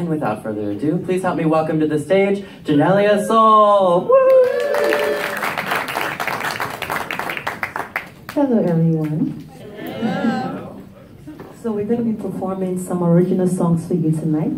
And without further ado, please help me welcome to the stage Janelia Soul. Hello, everyone. Hello. So we're going to be performing some original songs for you tonight.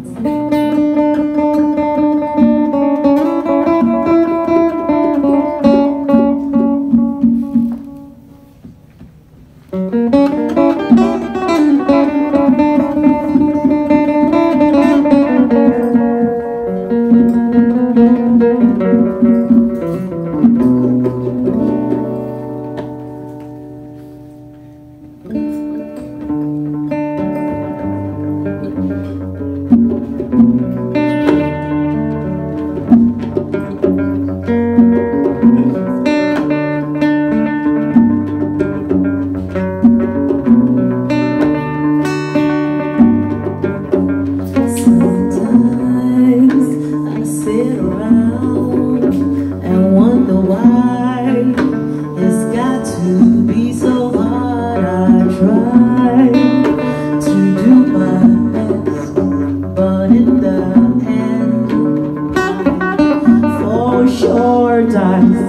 paradise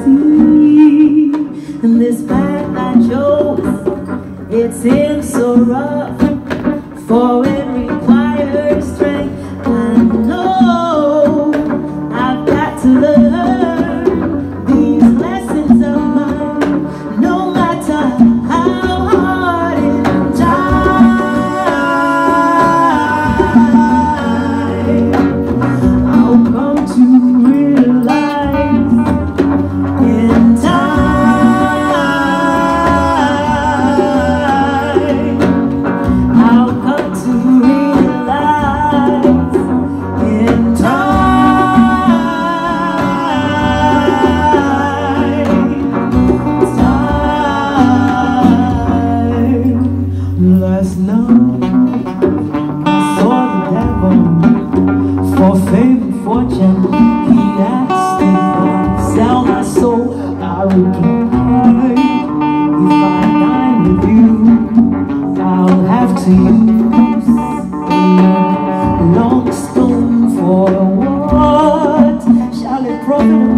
If I dine with you I'll have to use a long stone for what shall it profit?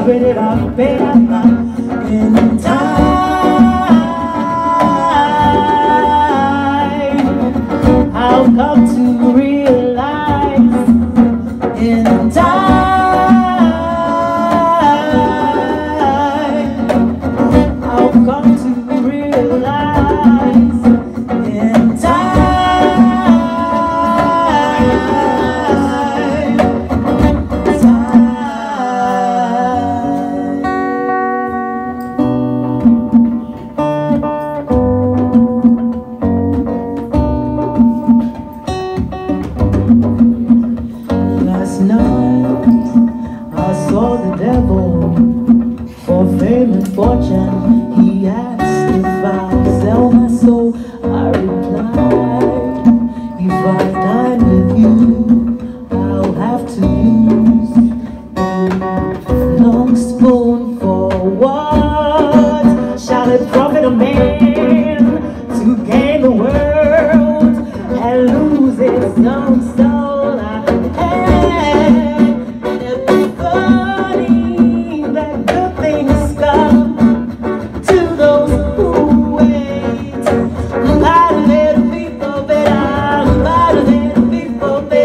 Ba-ba-da-ba, In time I'll come to fame and fortune. He asked if I sell my soul. I replied If I die with you I'll have to use a long spoon for what? Shall it profit a man to gain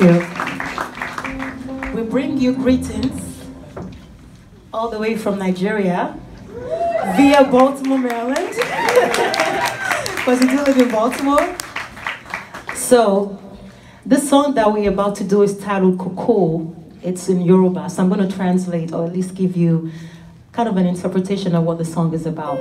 You. We bring you greetings all the way from Nigeria via Baltimore, Maryland. Because you do live in Baltimore. So, this song that we're about to do is titled Koko. It's in Yoruba, so I'm going to translate or at least give you kind of an interpretation of what the song is about.